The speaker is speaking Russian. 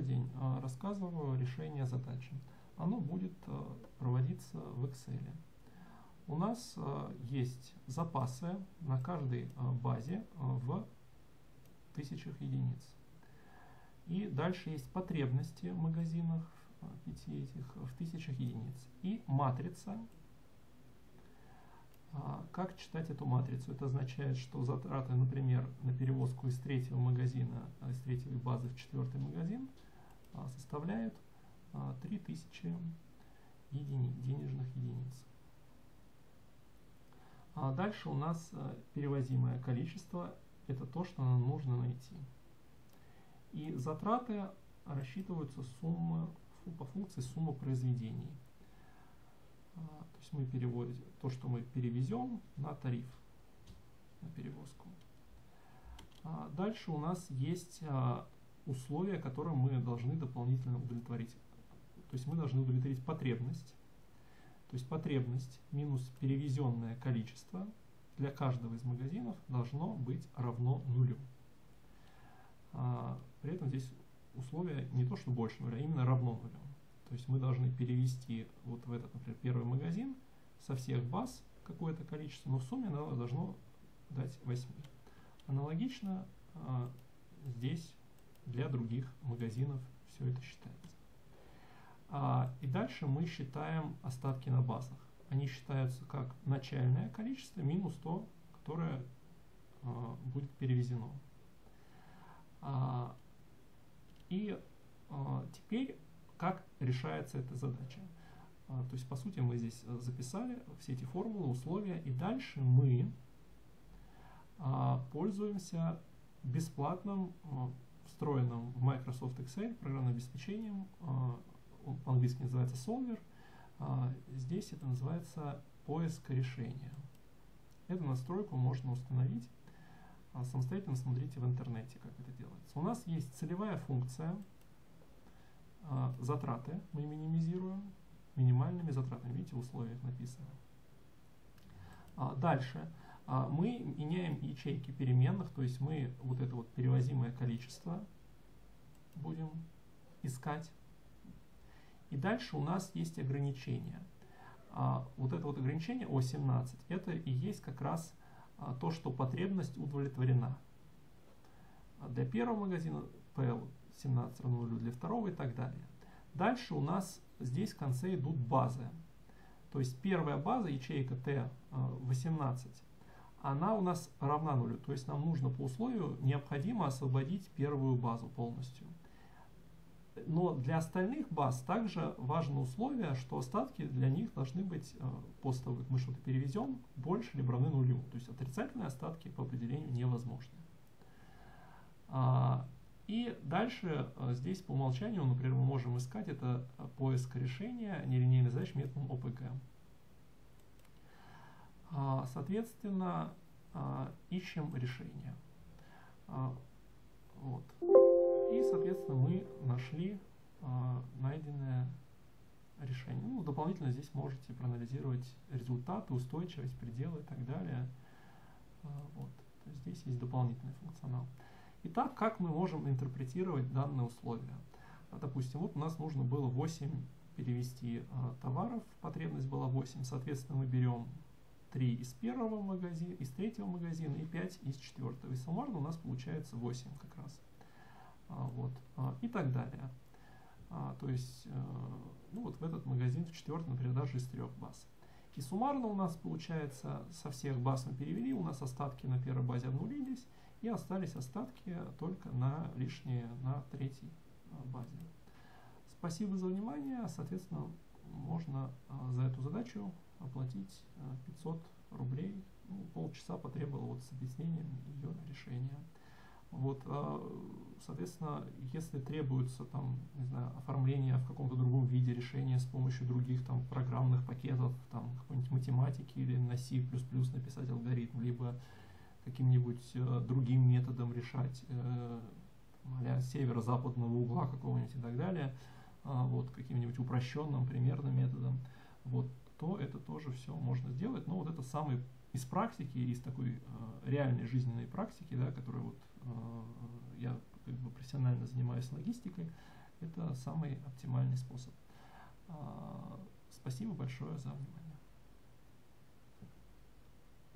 Первый день а, рассказываю решение задачи. Оно будет а, проводиться в Excel. У нас а, есть запасы на каждой базе в тысячах единиц. И дальше есть потребности в магазинах пяти этих в тысячах единиц. И матрица. Как читать эту матрицу? Это означает, что затраты, например, на перевозку из третьего магазина, из третьей базы в четвертый магазин составляют 3000 едини, денежных единиц. А дальше у нас э, перевозимое количество, это то, что нам нужно найти. И затраты рассчитываются суммы, по функции сумма произведений. А, то есть мы переводим то, что мы перевезем, на тариф, на перевозку. А дальше у нас есть а, условия, которые мы должны дополнительно удовлетворить. То есть мы должны удовлетворить потребность. То есть потребность минус перевезенное количество для каждого из магазинов должно быть равно нулю. А, при этом здесь условие не то, что больше нуля, а именно равно нулю. То есть мы должны перевести вот в этот, например, первый магазин со всех баз какое-то количество, но в сумме оно должно дать 8. Аналогично а, здесь для других магазинов все это считается. А, и дальше мы считаем остатки на базах. Они считаются как начальное количество минус то, которое а, будет перевезено. А, и а, теперь как решается эта задача. А, то есть по сути мы здесь записали все эти формулы, условия, и дальше мы а, пользуемся бесплатным а, встроенным в Microsoft Excel программным обеспечением а, по-английски называется Solver, а здесь это называется поиск решения. Эту настройку можно установить. А самостоятельно смотрите в интернете, как это делается. У нас есть целевая функция затраты, мы минимизируем минимальными затратами. Видите, в условиях написано. А, дальше а, мы меняем ячейки переменных, то есть мы вот это вот перевозимое количество будем искать и дальше у нас есть ограничения. А, вот это вот ограничение О17, это и есть как раз а, то, что потребность удовлетворена. А для первого магазина PL17 равно нулю, для второго и так далее. Дальше у нас здесь в конце идут базы. То есть первая база, ячейка T18, она у нас равна нулю. То есть нам нужно по условию необходимо освободить первую базу полностью. Но для остальных баз также важно условие, что остатки для них должны быть, э, после того, как мы что-то перевезем, больше либо равны нулю. То есть отрицательные остатки по определению невозможны. А, и дальше э, здесь по умолчанию, например, мы можем искать это э, поиск решения нелинейной задачи методом ОПГ. А, соответственно, ищем решение. Вот. И, соответственно, мы нашли найденное решение. Ну, дополнительно здесь можете проанализировать результаты, устойчивость, пределы и так далее. Вот. Здесь есть дополнительный функционал. Итак, как мы можем интерпретировать данные условия? Допустим, вот у нас нужно было 8 перевести товаров, потребность была 8, соответственно, мы берем 3 из первого магазина, из третьего магазина и 5 из четвертого. И суммарно у нас получается 8 как раз. А, вот, а, и так далее. А, то есть, э, ну вот в этот магазин, в четвертый, например, даже из трех баз. И суммарно у нас получается, со всех баз мы перевели, у нас остатки на первой базе обнулились, и остались остатки только на лишние, на третьей базе. Спасибо за внимание, соответственно, можно за эту задачу оплатить 500 рублей, ну, полчаса потребовало вот с объяснением ее решения. Вот, а, соответственно, если требуется там, не знаю, оформление в каком-то другом виде решения с помощью других там программных пакетов, там какой-нибудь математики или на C++ написать алгоритм, либо каким-нибудь э, другим методом решать а северо-западного угла какого-нибудь и так далее, вот каким-нибудь упрощенным примерным методом, вот, то это тоже все можно сделать. Но вот это самый из практики, из такой э, реальной жизненной практики, да, которая вот Э, я как бы профессионально занимаюсь логистикой, это самый оптимальный способ. А, спасибо большое за внимание.